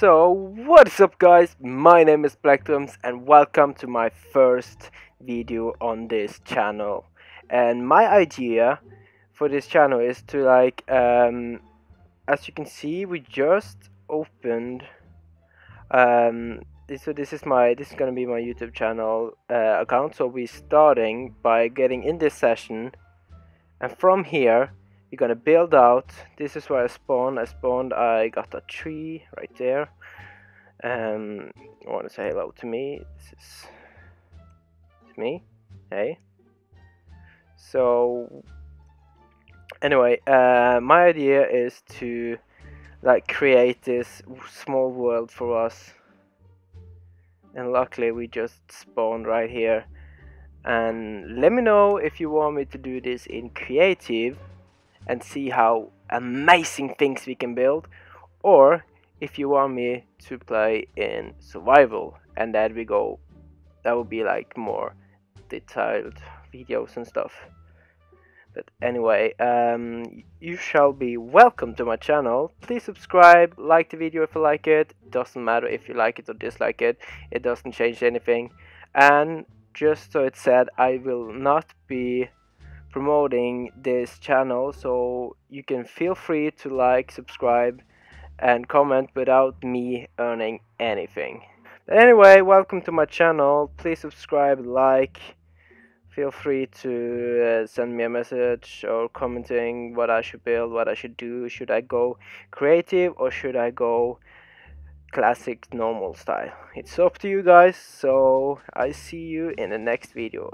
So, what is up guys? My name is PlectrumZ and welcome to my first video on this channel. And my idea for this channel is to like, um, as you can see, we just opened, um, so this is my, this is gonna be my YouTube channel uh, account. So we're starting by getting in this session and from here we're gonna build out. This is where I spawned. I spawned I got a tree right there. Um I want to say hello to me? This is it's me. Hey. So anyway uh, my idea is to like create this small world for us. And luckily we just spawned right here. And let me know if you want me to do this in creative and see how amazing things we can build or if you want me to play in survival and that we go that would be like more detailed videos and stuff. But anyway um, you shall be welcome to my channel. Please subscribe like the video if you like it. Doesn't matter if you like it or dislike it. It doesn't change anything. And just so it's said I will not be promoting this channel so you can feel free to like subscribe and comment without me earning anything. But anyway welcome to my channel. Please subscribe like. Feel free to uh, send me a message or commenting what I should build what I should do. Should I go creative or should I go classic normal style? It's up to you guys so I see you in the next video